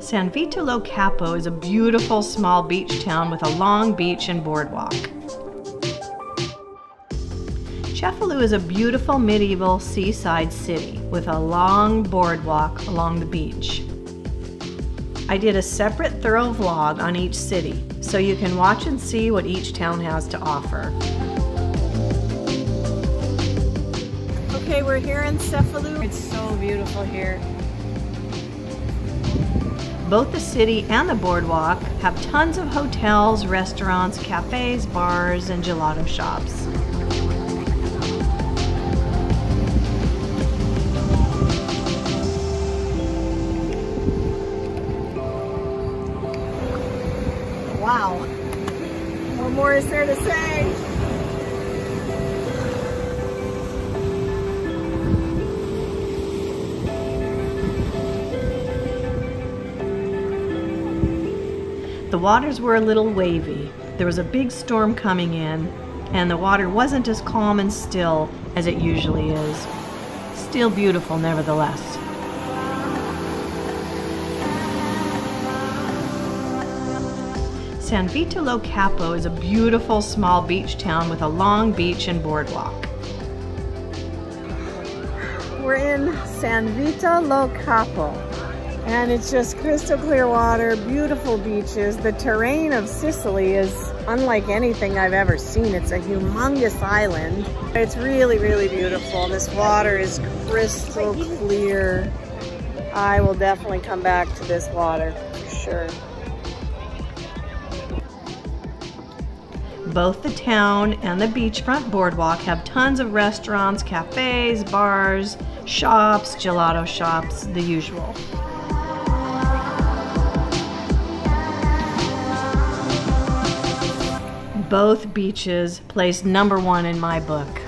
San Vito Lo Capo is a beautiful small beach town with a long beach and boardwalk. Cefalù is a beautiful medieval seaside city with a long boardwalk along the beach. I did a separate thorough vlog on each city, so you can watch and see what each town has to offer. Okay, we're here in Cefalù. It's so beautiful here. Both the city and the boardwalk have tons of hotels, restaurants, cafes, bars, and gelato shops. Wow. What more is there to say? The waters were a little wavy. There was a big storm coming in, and the water wasn't as calm and still as it usually is. Still beautiful, nevertheless. San Vito Lo Capo is a beautiful small beach town with a long beach and boardwalk. We're in San Vito Lo Capo and it's just crystal clear water, beautiful beaches. The terrain of Sicily is unlike anything I've ever seen. It's a humongous island. It's really, really beautiful. This water is crystal clear. I will definitely come back to this water for sure. Both the town and the beachfront boardwalk have tons of restaurants, cafes, bars, shops, gelato shops, the usual. Both beaches placed number one in my book.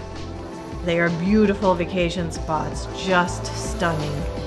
They are beautiful vacation spots, just stunning.